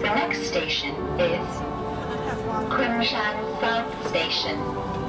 The next station is Kunshan South Station.